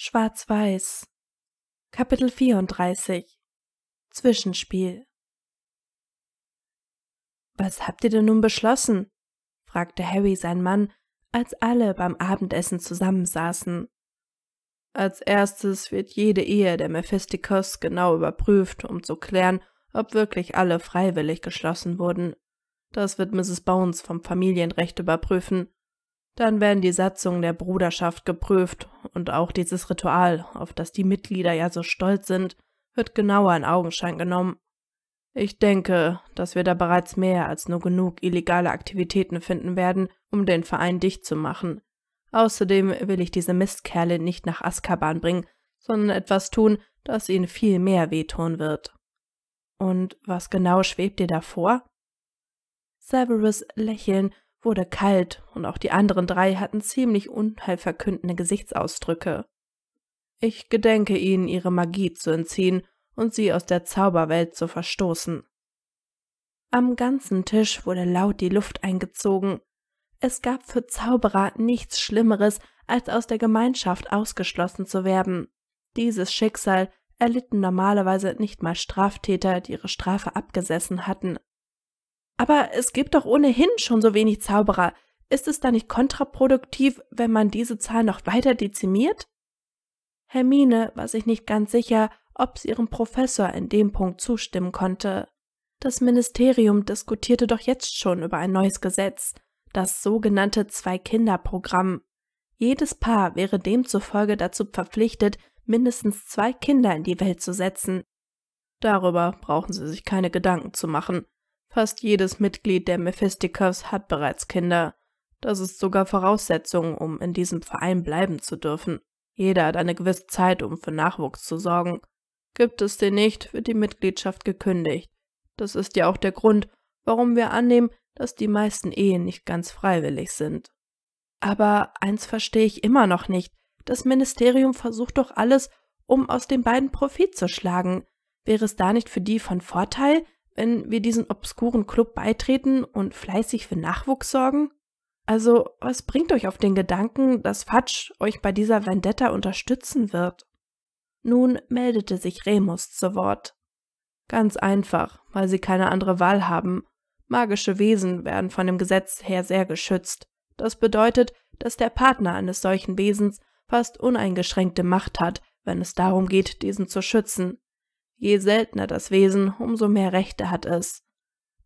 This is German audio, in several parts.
Schwarz-Weiß Kapitel 34 Zwischenspiel Was habt ihr denn nun beschlossen? fragte Harry seinen Mann, als alle beim Abendessen zusammensaßen. Als erstes wird jede Ehe der Mephistikos genau überprüft, um zu klären, ob wirklich alle freiwillig geschlossen wurden. Das wird Mrs. Bones vom Familienrecht überprüfen. Dann werden die Satzungen der Bruderschaft geprüft und auch dieses Ritual, auf das die Mitglieder ja so stolz sind, wird genauer in Augenschein genommen. Ich denke, dass wir da bereits mehr als nur genug illegale Aktivitäten finden werden, um den Verein dicht zu machen. Außerdem will ich diese Mistkerle nicht nach Azkaban bringen, sondern etwas tun, das ihnen viel mehr wehtun wird. Und was genau schwebt dir da vor? Severus Lächeln wurde kalt und auch die anderen drei hatten ziemlich unheilverkündende Gesichtsausdrücke. Ich gedenke ihnen, ihre Magie zu entziehen und sie aus der Zauberwelt zu verstoßen. Am ganzen Tisch wurde laut die Luft eingezogen. Es gab für Zauberer nichts Schlimmeres, als aus der Gemeinschaft ausgeschlossen zu werden. Dieses Schicksal erlitten normalerweise nicht mal Straftäter, die ihre Strafe abgesessen hatten. Aber es gibt doch ohnehin schon so wenig Zauberer. Ist es da nicht kontraproduktiv, wenn man diese Zahl noch weiter dezimiert? Hermine war sich nicht ganz sicher, ob sie ihrem Professor in dem Punkt zustimmen konnte. Das Ministerium diskutierte doch jetzt schon über ein neues Gesetz, das sogenannte Zwei-Kinder-Programm. Jedes Paar wäre demzufolge dazu verpflichtet, mindestens zwei Kinder in die Welt zu setzen. Darüber brauchen Sie sich keine Gedanken zu machen. Fast jedes Mitglied der Mephistikers hat bereits Kinder. Das ist sogar Voraussetzung, um in diesem Verein bleiben zu dürfen. Jeder hat eine gewisse Zeit, um für Nachwuchs zu sorgen. Gibt es den nicht, wird die Mitgliedschaft gekündigt. Das ist ja auch der Grund, warum wir annehmen, dass die meisten Ehen nicht ganz freiwillig sind. Aber eins verstehe ich immer noch nicht. Das Ministerium versucht doch alles, um aus den beiden Profit zu schlagen. Wäre es da nicht für die von Vorteil, wenn wir diesen obskuren Club beitreten und fleißig für Nachwuchs sorgen? Also, was bringt euch auf den Gedanken, dass Fatsch euch bei dieser Vendetta unterstützen wird? Nun meldete sich Remus zu Wort. Ganz einfach, weil sie keine andere Wahl haben. Magische Wesen werden von dem Gesetz her sehr geschützt. Das bedeutet, dass der Partner eines solchen Wesens fast uneingeschränkte Macht hat, wenn es darum geht, diesen zu schützen. Je seltener das Wesen, umso mehr Rechte hat es.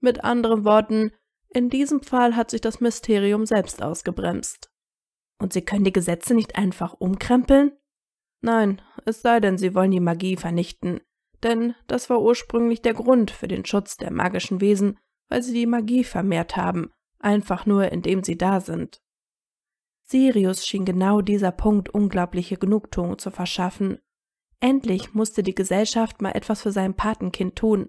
Mit anderen Worten, in diesem Fall hat sich das Mysterium selbst ausgebremst. Und Sie können die Gesetze nicht einfach umkrempeln? Nein, es sei denn, Sie wollen die Magie vernichten, denn das war ursprünglich der Grund für den Schutz der magischen Wesen, weil sie die Magie vermehrt haben, einfach nur indem sie da sind. Sirius schien genau dieser Punkt unglaubliche Genugtuung zu verschaffen, Endlich musste die Gesellschaft mal etwas für sein Patenkind tun.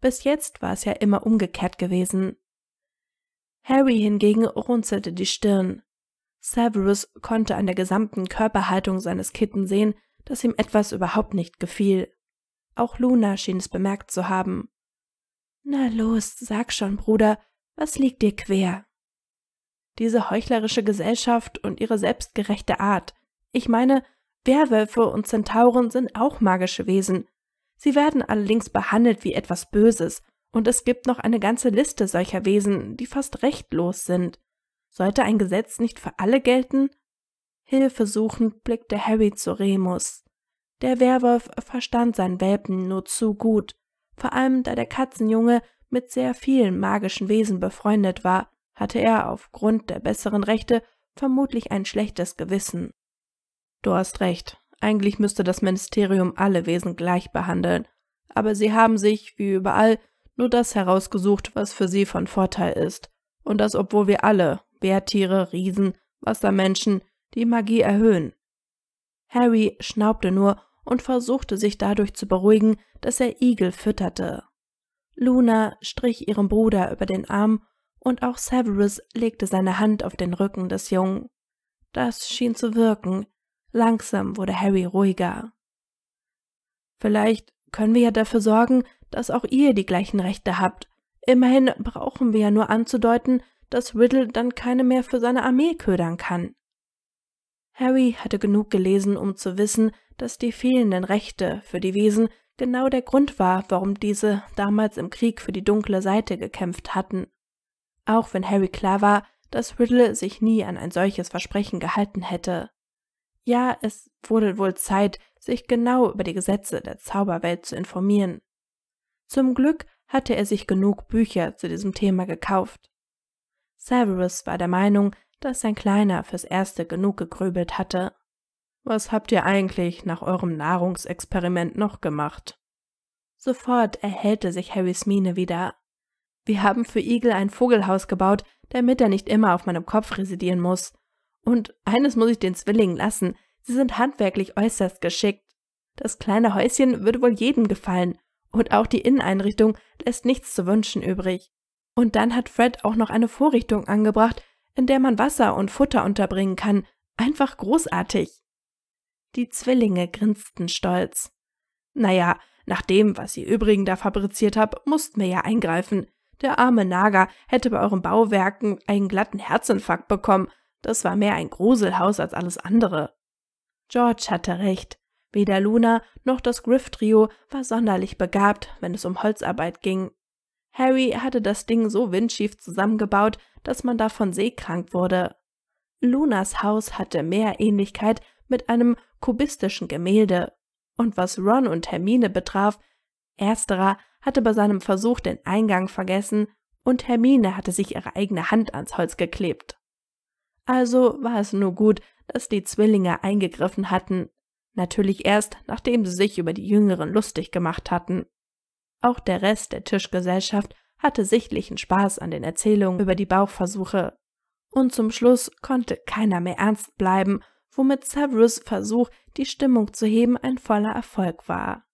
Bis jetzt war es ja immer umgekehrt gewesen. Harry hingegen runzelte die Stirn. Severus konnte an der gesamten Körperhaltung seines Kitten sehen, dass ihm etwas überhaupt nicht gefiel. Auch Luna schien es bemerkt zu haben. Na los, sag schon, Bruder, was liegt dir quer? Diese heuchlerische Gesellschaft und ihre selbstgerechte Art. Ich meine, Werwölfe und Zentauren sind auch magische Wesen. Sie werden allerdings behandelt wie etwas Böses, und es gibt noch eine ganze Liste solcher Wesen, die fast rechtlos sind. Sollte ein Gesetz nicht für alle gelten? Hilfesuchend blickte Harry zu Remus. Der Werwolf verstand sein Welpen nur zu gut, vor allem da der Katzenjunge mit sehr vielen magischen Wesen befreundet war, hatte er aufgrund der besseren Rechte vermutlich ein schlechtes Gewissen. Du hast recht. Eigentlich müsste das Ministerium alle Wesen gleich behandeln. Aber sie haben sich, wie überall, nur das herausgesucht, was für sie von Vorteil ist. Und das, obwohl wir alle, Bärtiere, Riesen, Wassermenschen, die Magie erhöhen. Harry schnaubte nur und versuchte sich dadurch zu beruhigen, dass er Igel fütterte. Luna strich ihrem Bruder über den Arm und auch Severus legte seine Hand auf den Rücken des Jungen. Das schien zu wirken, Langsam wurde Harry ruhiger. Vielleicht können wir ja dafür sorgen, dass auch ihr die gleichen Rechte habt. Immerhin brauchen wir ja nur anzudeuten, dass Riddle dann keine mehr für seine Armee ködern kann. Harry hatte genug gelesen, um zu wissen, dass die fehlenden Rechte für die Wesen genau der Grund war, warum diese damals im Krieg für die dunkle Seite gekämpft hatten. Auch wenn Harry klar war, dass Riddle sich nie an ein solches Versprechen gehalten hätte. Ja, es wurde wohl Zeit, sich genau über die Gesetze der Zauberwelt zu informieren. Zum Glück hatte er sich genug Bücher zu diesem Thema gekauft. Severus war der Meinung, dass sein Kleiner fürs Erste genug gegrübelt hatte. Was habt ihr eigentlich nach eurem Nahrungsexperiment noch gemacht? Sofort erhellte sich Harrys Miene wieder. Wir haben für Igel ein Vogelhaus gebaut, damit er nicht immer auf meinem Kopf residieren muss. Und eines muss ich den Zwillingen lassen, sie sind handwerklich äußerst geschickt. Das kleine Häuschen würde wohl jedem gefallen, und auch die Inneneinrichtung lässt nichts zu wünschen übrig. Und dann hat Fred auch noch eine Vorrichtung angebracht, in der man Wasser und Futter unterbringen kann. Einfach großartig. Die Zwillinge grinsten stolz. Naja, nach dem, was ihr übrigen da fabriziert habt, mussten wir ja eingreifen. Der arme Nager hätte bei euren Bauwerken einen glatten Herzinfarkt bekommen. Das war mehr ein Gruselhaus als alles andere. George hatte recht. Weder Luna noch das Griff-Trio war sonderlich begabt, wenn es um Holzarbeit ging. Harry hatte das Ding so windschief zusammengebaut, dass man davon seekrank wurde. Lunas Haus hatte mehr Ähnlichkeit mit einem kubistischen Gemälde. Und was Ron und Hermine betraf, ersterer hatte bei seinem Versuch den Eingang vergessen und Hermine hatte sich ihre eigene Hand ans Holz geklebt. Also war es nur gut, dass die Zwillinge eingegriffen hatten, natürlich erst, nachdem sie sich über die Jüngeren lustig gemacht hatten. Auch der Rest der Tischgesellschaft hatte sichtlichen Spaß an den Erzählungen über die Bauchversuche. Und zum Schluss konnte keiner mehr ernst bleiben, womit Severus Versuch, die Stimmung zu heben, ein voller Erfolg war.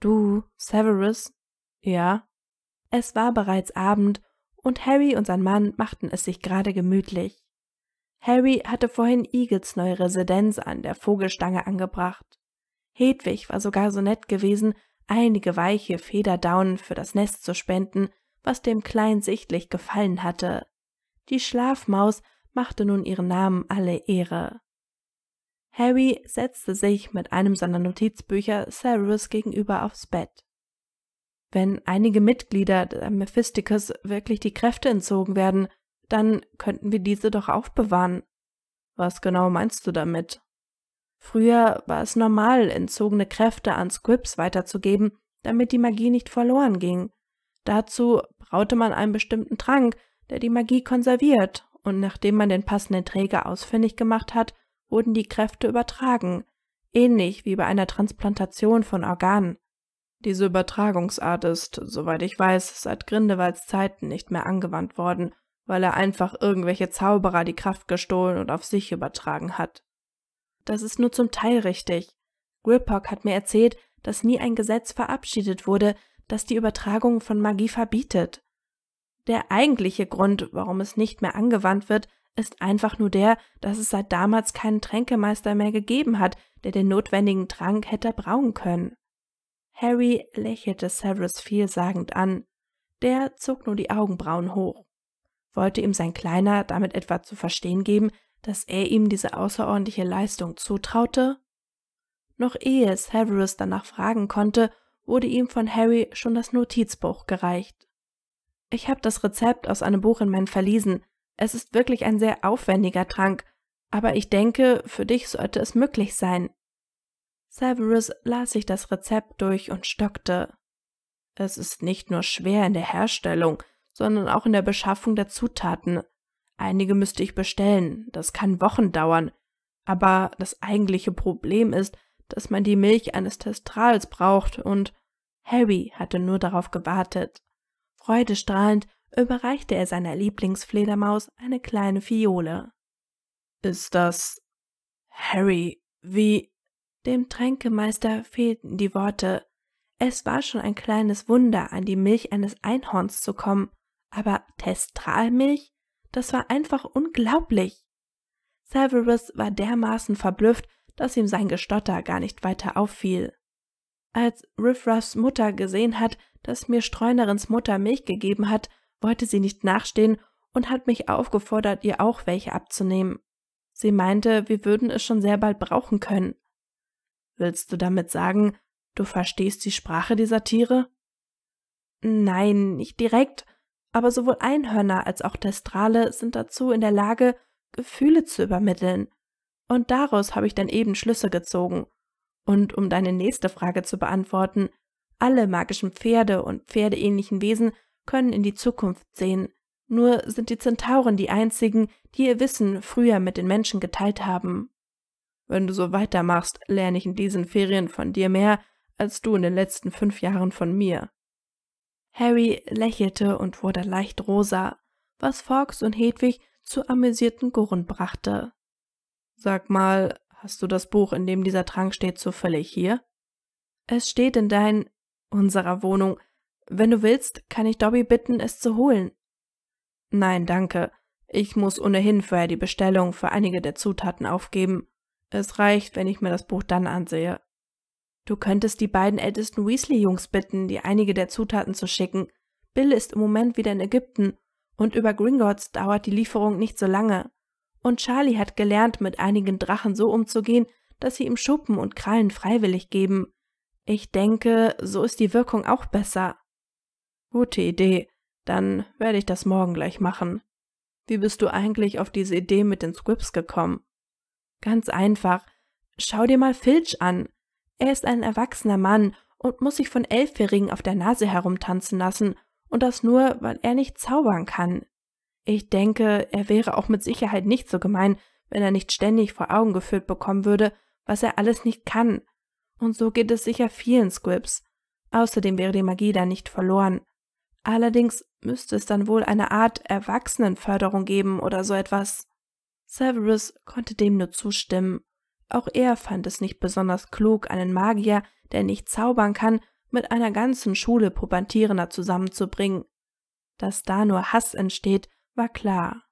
Du, Severus? Ja. Es war bereits Abend, und Harry und sein Mann machten es sich gerade gemütlich. Harry hatte vorhin Eagles neue Residenz an der Vogelstange angebracht. Hedwig war sogar so nett gewesen, einige weiche Federdaunen für das Nest zu spenden, was dem Klein sichtlich gefallen hatte. Die Schlafmaus machte nun ihren Namen alle Ehre. Harry setzte sich mit einem seiner Notizbücher Severus gegenüber aufs Bett. Wenn einige Mitglieder der Mephisticus wirklich die Kräfte entzogen werden, dann könnten wir diese doch aufbewahren. Was genau meinst du damit? Früher war es normal, entzogene Kräfte an Squibs weiterzugeben, damit die Magie nicht verloren ging. Dazu braute man einen bestimmten Trank, der die Magie konserviert, und nachdem man den passenden Träger ausfindig gemacht hat, wurden die Kräfte übertragen, ähnlich wie bei einer Transplantation von Organen. Diese Übertragungsart ist, soweit ich weiß, seit Grindewalds Zeiten nicht mehr angewandt worden, weil er einfach irgendwelche Zauberer die Kraft gestohlen und auf sich übertragen hat. Das ist nur zum Teil richtig. Griphock hat mir erzählt, dass nie ein Gesetz verabschiedet wurde, das die Übertragung von Magie verbietet. Der eigentliche Grund, warum es nicht mehr angewandt wird, ist einfach nur der, dass es seit damals keinen Tränkemeister mehr gegeben hat, der den notwendigen Trank hätte brauen können. Harry lächelte Severus vielsagend an. Der zog nur die Augenbrauen hoch. Wollte ihm sein Kleiner damit etwa zu verstehen geben, dass er ihm diese außerordentliche Leistung zutraute? Noch ehe Severus danach fragen konnte, wurde ihm von Harry schon das Notizbuch gereicht. Ich habe das Rezept aus einem Buch in meinen Verliesen. Es ist wirklich ein sehr aufwendiger Trank, aber ich denke, für dich sollte es möglich sein. Severus las sich das Rezept durch und stockte. Es ist nicht nur schwer in der Herstellung, sondern auch in der Beschaffung der Zutaten. Einige müsste ich bestellen, das kann Wochen dauern. Aber das eigentliche Problem ist, dass man die Milch eines Testrals braucht und Harry hatte nur darauf gewartet. Freudestrahlend überreichte er seiner Lieblingsfledermaus eine kleine Fiole. Ist das Harry, wie dem Tränkemeister fehlten die Worte. Es war schon ein kleines Wunder, an die Milch eines Einhorns zu kommen, aber Testralmilch? Das war einfach unglaublich. Severus war dermaßen verblüfft, dass ihm sein Gestotter gar nicht weiter auffiel. Als Riffraffs Mutter gesehen hat, dass mir Streunerins Mutter Milch gegeben hat, wollte sie nicht nachstehen und hat mich aufgefordert, ihr auch welche abzunehmen. Sie meinte, wir würden es schon sehr bald brauchen können. Willst du damit sagen, du verstehst die Sprache dieser Tiere? Nein, nicht direkt, aber sowohl Einhörner als auch Testrale sind dazu in der Lage, Gefühle zu übermitteln. Und daraus habe ich dann eben Schlüsse gezogen. Und um deine nächste Frage zu beantworten, alle magischen Pferde und pferdeähnlichen Wesen können in die Zukunft sehen. Nur sind die Zentauren die einzigen, die ihr Wissen früher mit den Menschen geteilt haben. Wenn du so weitermachst, lerne ich in diesen Ferien von dir mehr, als du in den letzten fünf Jahren von mir. Harry lächelte und wurde leicht rosa, was Fox und Hedwig zu amüsierten Gurren brachte. Sag mal, hast du das Buch, in dem dieser Trank steht, zufällig hier? Es steht in dein unserer Wohnung. Wenn du willst, kann ich Dobby bitten, es zu holen. Nein, danke. Ich muss ohnehin vorher die Bestellung für einige der Zutaten aufgeben. Es reicht, wenn ich mir das Buch dann ansehe. Du könntest die beiden ältesten Weasley-Jungs bitten, dir einige der Zutaten zu schicken. Bill ist im Moment wieder in Ägypten und über Gringotts dauert die Lieferung nicht so lange. Und Charlie hat gelernt, mit einigen Drachen so umzugehen, dass sie ihm Schuppen und Krallen freiwillig geben. Ich denke, so ist die Wirkung auch besser. Gute Idee. Dann werde ich das morgen gleich machen. Wie bist du eigentlich auf diese Idee mit den Scripts gekommen? Ganz einfach. Schau dir mal Filch an. Er ist ein erwachsener Mann und muss sich von Elfjährigen auf der Nase herumtanzen lassen, und das nur, weil er nicht zaubern kann. Ich denke, er wäre auch mit Sicherheit nicht so gemein, wenn er nicht ständig vor Augen geführt bekommen würde, was er alles nicht kann. Und so geht es sicher vielen Squibs. Außerdem wäre die Magie dann nicht verloren. Allerdings müsste es dann wohl eine Art Erwachsenenförderung geben oder so etwas. Severus konnte dem nur zustimmen. Auch er fand es nicht besonders klug, einen Magier, der nicht zaubern kann, mit einer ganzen Schule Probantierender zusammenzubringen. Dass da nur Hass entsteht, war klar.